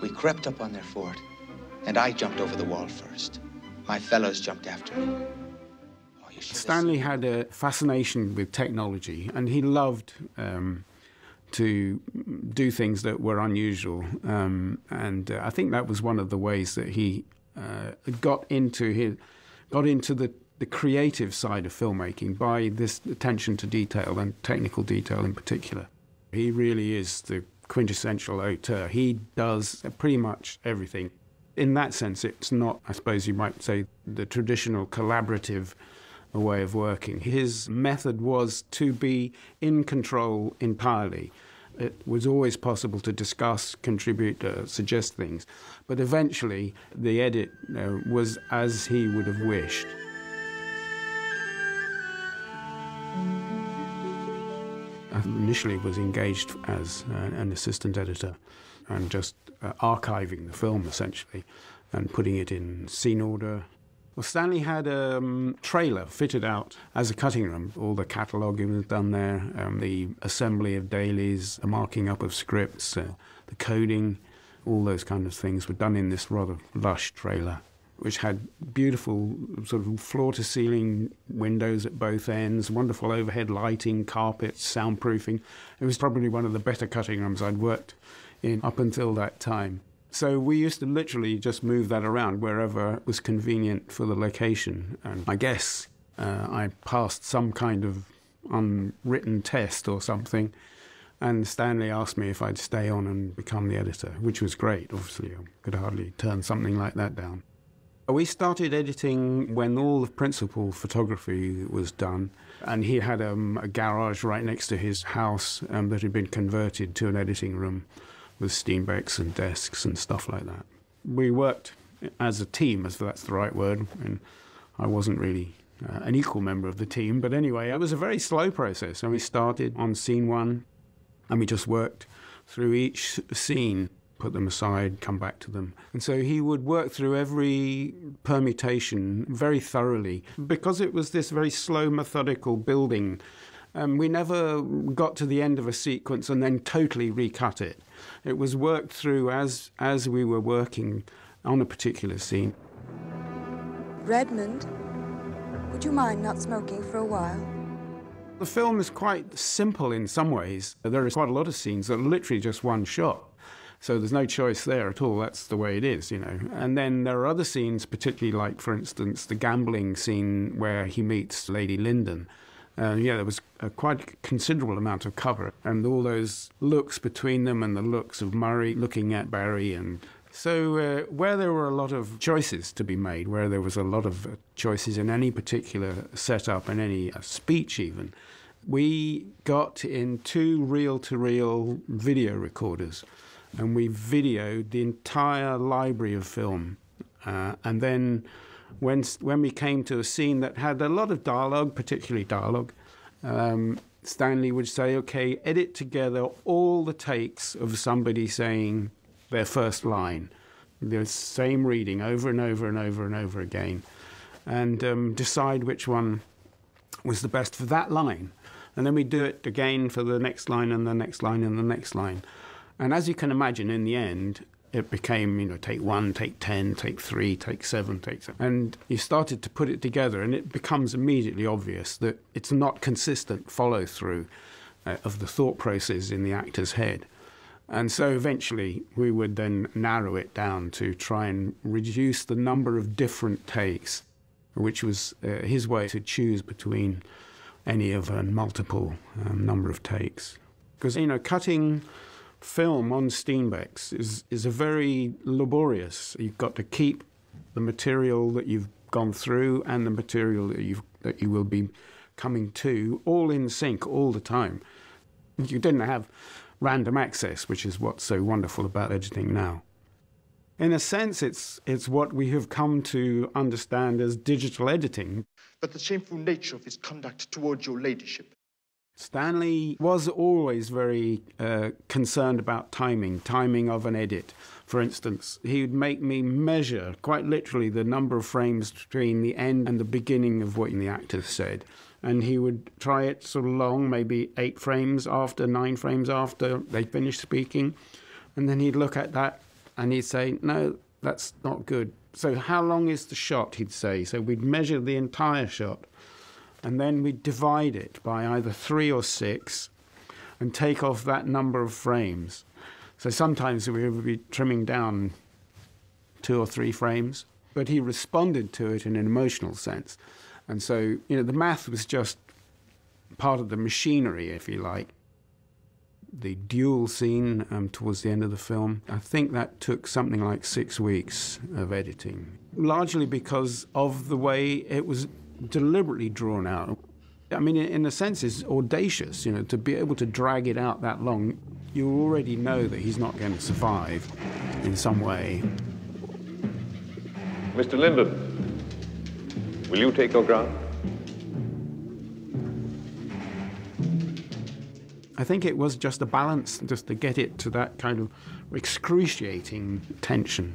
We crept up on their fort, and I jumped over the wall first. My fellows jumped after me. Oh, Stanley had a fascination with technology, and he loved um, to do things that were unusual. Um, and uh, I think that was one of the ways that he uh, got into his got into the the creative side of filmmaking by this attention to detail and technical detail in particular. He really is the quintessential auteur. He does pretty much everything. In that sense, it's not, I suppose you might say, the traditional collaborative way of working. His method was to be in control entirely. It was always possible to discuss, contribute, uh, suggest things, but eventually the edit uh, was as he would have wished. Initially was engaged as uh, an assistant editor and just uh, archiving the film essentially and putting it in scene order. Well, Stanley had a um, trailer fitted out as a cutting room. All the cataloguing was done there, um, the assembly of dailies, the marking up of scripts, uh, the coding, all those kind of things were done in this rather lush trailer which had beautiful sort of floor to ceiling windows at both ends, wonderful overhead lighting, carpets, soundproofing. It was probably one of the better cutting rooms I'd worked in up until that time. So we used to literally just move that around wherever was convenient for the location. And I guess uh, I passed some kind of unwritten test or something. And Stanley asked me if I'd stay on and become the editor, which was great. Obviously, I could hardly turn something like that down. We started editing when all the principal photography was done, and he had um, a garage right next to his house um, that had been converted to an editing room with Steenbecks and desks and stuff like that. We worked as a team, if that's the right word, and I wasn't really uh, an equal member of the team, but anyway, it was a very slow process. And we started on scene one, and we just worked through each scene put them aside, come back to them. And so he would work through every permutation very thoroughly. Because it was this very slow, methodical building, um, we never got to the end of a sequence and then totally recut it. It was worked through as, as we were working on a particular scene. Redmond, would you mind not smoking for a while? The film is quite simple in some ways. There is quite a lot of scenes that are literally just one shot. So there's no choice there at all. That's the way it is, you know. And then there are other scenes, particularly like, for instance, the gambling scene where he meets Lady Lyndon. Uh, yeah, there was a quite considerable amount of cover, and all those looks between them, and the looks of Murray looking at Barry, and so uh, where there were a lot of choices to be made, where there was a lot of uh, choices in any particular setup and any uh, speech, even, we got in two reel-to-reel video recorders and we videoed the entire library of film. Uh, and then when, when we came to a scene that had a lot of dialogue, particularly dialogue, um, Stanley would say, okay, edit together all the takes of somebody saying their first line, the same reading over and over and over and over again, and um, decide which one was the best for that line. And then we do it again for the next line and the next line and the next line. And as you can imagine, in the end, it became, you know, take one, take 10, take three, take seven, take seven. And you started to put it together, and it becomes immediately obvious that it's not consistent follow through uh, of the thought process in the actor's head. And so eventually we would then narrow it down to try and reduce the number of different takes, which was uh, his way to choose between any of a multiple um, number of takes. Because, you know, cutting film on Steenbecks is, is a very laborious. You've got to keep the material that you've gone through and the material that, you've, that you will be coming to all in sync all the time. You didn't have random access, which is what's so wonderful about editing now. In a sense, it's, it's what we have come to understand as digital editing. But the shameful nature of his conduct towards your ladyship Stanley was always very uh, concerned about timing, timing of an edit, for instance, he would make me measure quite literally the number of frames between the end and the beginning of what the actor said. And he would try it sort of long, maybe eight frames after, nine frames after they finished speaking. And then he'd look at that and he'd say, No, that's not good. So, how long is the shot? He'd say. So, we'd measure the entire shot and then we'd divide it by either three or six and take off that number of frames. So sometimes we would be trimming down two or three frames, but he responded to it in an emotional sense. And so, you know, the math was just part of the machinery, if you like. The duel scene um, towards the end of the film, I think that took something like six weeks of editing, largely because of the way it was deliberately drawn out. I mean, in a sense, it's audacious, you know, to be able to drag it out that long. You already know that he's not going to survive in some way. Mr. Lyndon, will you take your ground? I think it was just a balance, just to get it to that kind of excruciating tension.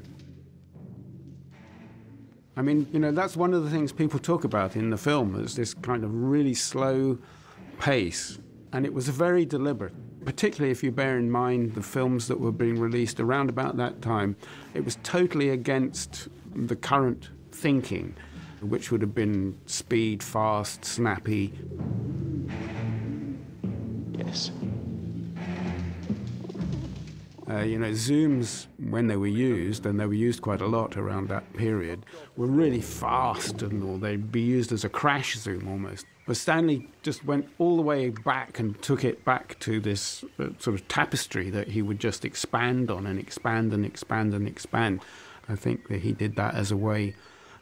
I mean, you know, that's one of the things people talk about in the film is this kind of really slow pace. And it was very deliberate, particularly if you bear in mind the films that were being released around about that time. It was totally against the current thinking, which would have been speed, fast, snappy. Yes. Uh, you know, zooms, when they were used, and they were used quite a lot around that period, were really fast and or they'd be used as a crash zoom almost. But Stanley just went all the way back and took it back to this uh, sort of tapestry that he would just expand on and expand and expand and expand. I think that he did that as a way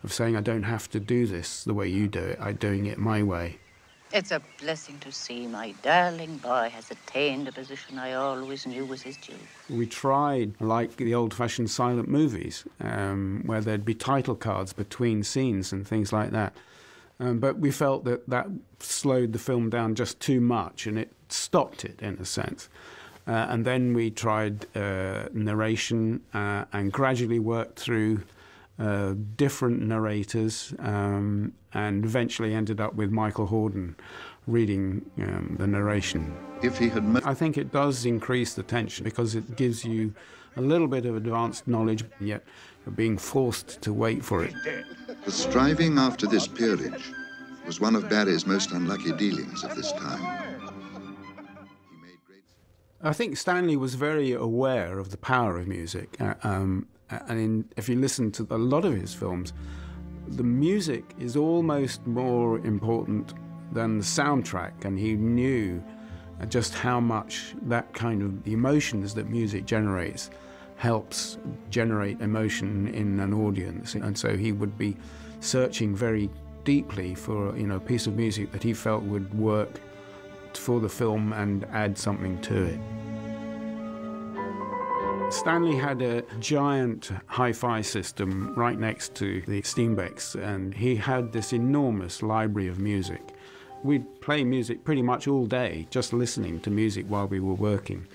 of saying, I don't have to do this the way you do it, I'm doing it my way. It's a blessing to see my darling boy has attained a position I always knew was his due. We tried, like the old fashioned silent movies, um, where there'd be title cards between scenes and things like that. Um, but we felt that that slowed the film down just too much and it stopped it in a sense. Uh, and then we tried uh, narration uh, and gradually worked through uh, different narrators um, and eventually ended up with Michael Hordern reading um, the narration. If he had I think it does increase the tension because it gives you a little bit of advanced knowledge, yet you're being forced to wait for it. the striving after this peerage was one of Barry's most unlucky dealings of this time. He made great I think Stanley was very aware of the power of music. Uh, um, and in, if you listen to a lot of his films, the music is almost more important than the soundtrack. And he knew uh, just how much that kind of emotions that music generates helps generate emotion in an audience. And so he would be searching very deeply for you know a piece of music that he felt would work for the film and add something to it. Stanley had a giant hi fi system right next to the Steenbecks, and he had this enormous library of music. We'd play music pretty much all day, just listening to music while we were working.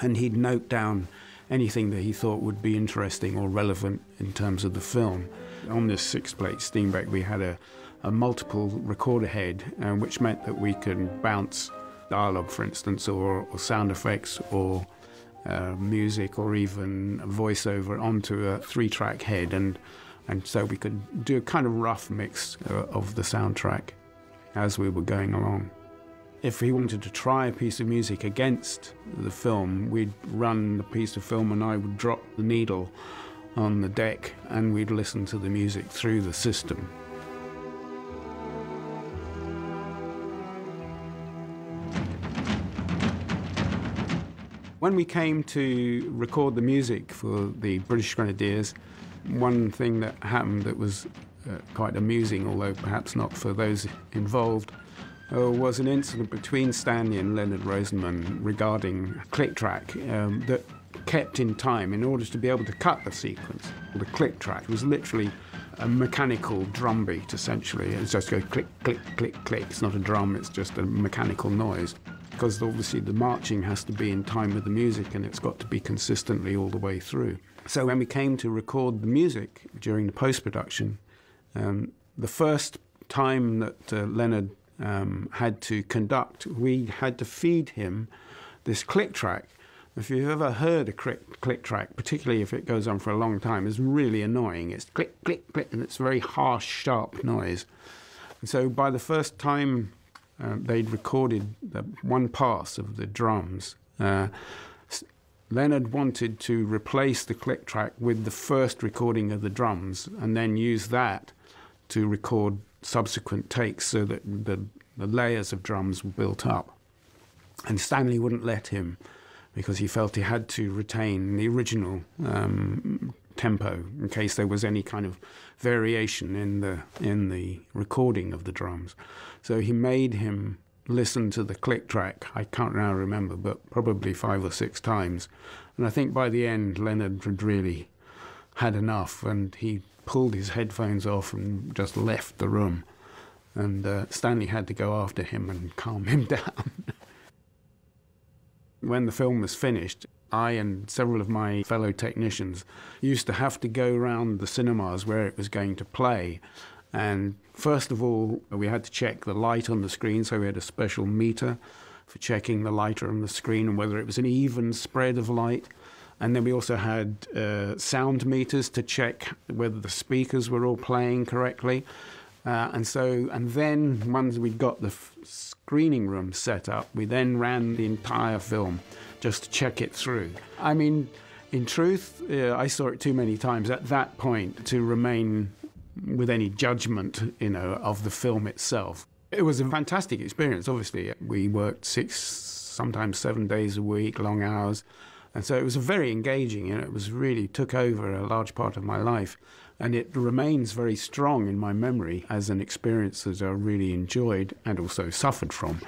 And he'd note down anything that he thought would be interesting or relevant in terms of the film. On this six plate Steenbeck, we had a, a multiple recorder head, uh, which meant that we could bounce dialogue, for instance, or, or sound effects, or uh, music or even voiceover onto a three track head and and so we could do a kind of rough mix uh, of the soundtrack as we were going along. If he wanted to try a piece of music against the film, we'd run the piece of film and I would drop the needle on the deck and we'd listen to the music through the system. When we came to record the music for the British Grenadiers, one thing that happened that was uh, quite amusing, although perhaps not for those involved, uh, was an incident between Stanley and Leonard Rosenman regarding a click track um, that kept in time in order to be able to cut the sequence. The click track was literally a mechanical drum beat, essentially. It's just go click, click, click, click. It's not a drum, it's just a mechanical noise. Because obviously the marching has to be in time with the music and it's got to be consistently all the way through. So when we came to record the music during the post production, um, the first time that uh, Leonard um, had to conduct, we had to feed him this click track. If you've ever heard a click, click track, particularly if it goes on for a long time, it's really annoying. It's click, click, click, and it's a very harsh, sharp noise. And so by the first time uh, they'd recorded the one pass of the drums, uh, Leonard wanted to replace the click track with the first recording of the drums and then use that to record subsequent takes so that the, the layers of drums were built up. And Stanley wouldn't let him because he felt he had to retain the original um, tempo in case there was any kind of variation in the in the recording of the drums. So he made him listen to the click track. I can't now remember, but probably five or six times. And I think by the end, Leonard had really had enough, and he pulled his headphones off and just left the room. And uh, Stanley had to go after him and calm him down. when the film was finished, I and several of my fellow technicians used to have to go around the cinemas where it was going to play. And first of all, we had to check the light on the screen, so we had a special meter for checking the light on the screen and whether it was an even spread of light. And then we also had uh, sound meters to check whether the speakers were all playing correctly. Uh, and so, and then once we'd got the f- screening room set up, we then ran the entire film just to check it through. I mean, in truth, uh, I saw it too many times at that point to remain with any judgment, you know, of the film itself. It was a fantastic experience. Obviously, we worked six, sometimes seven days a week, long hours, and so it was very engaging, and it was really took over a large part of my life, and it remains very strong in my memory as an experience that I really enjoyed and also suffered from.